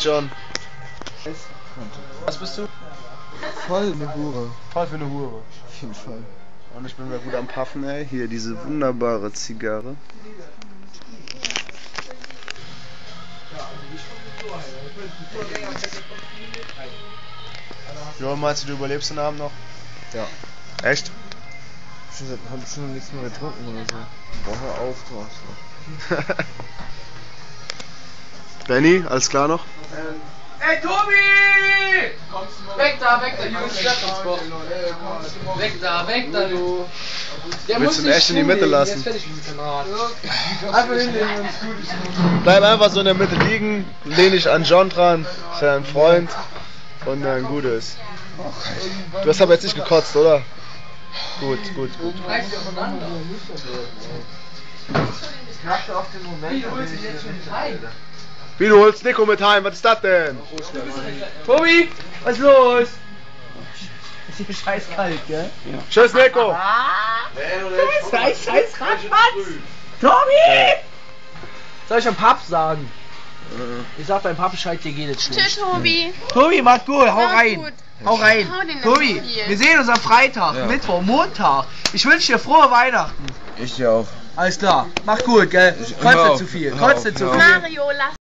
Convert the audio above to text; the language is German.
John. Was bist du? Voll eine Hure. Voll für eine Hure. Auf jeden Fall. Und ich bin wieder gut am Puffen, ey. Hier diese wunderbare Zigarre. Jo, meinst du, du überlebst den Abend noch? Ja. Echt? Ich hab schon nichts mehr getrunken oder so. Boah, hör auf, du. Benny, alles klar noch? Ey, Tobi! Weg da, weg da, Jungs, Bock. Weg da, weg da, du. Der Willst du ihn echt in die Mitte lassen? Der ist fertig mit dem Kamerad. Einfach hinlegen, wenn es gut ist. Bleib einfach so in der Mitte liegen, lehn dich an John dran, ist ja ein Freund und dann gut ist. Du hast aber jetzt nicht gekotzt, oder? Gut, gut, gut. Ich dachte auf den Moment, Wie, du holst dich jetzt schon? Wie du holst Nico mit heim, was ist das denn? Tobi, was ist los? Ist hier scheiß kalt, gell? Tschüss Nico! Scheiß, scheiß Radschmatz! Tobi! Soll ich am Pap sagen? Ich sag beim Pap Bescheid, dir geht es Tschüss, schlecht. Tobi. Tobi, mach gut, hau Mach rein. gut. Hau rein. Hau Tobi, wir sehen uns am Freitag, Ja. Mittwoch, Montag. Ich wünsche dir frohe Weihnachten. Ich dir auch. Alles klar. Mach gut, gell? Auf, zu viel. nicht zu viel. Mario, lass